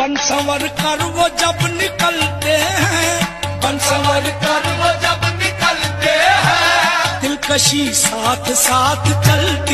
बंसवर कर वो जब निकलते हैं। बंसवर कर वो जब निकलते हैं। दिलकशी साथ साथ चलते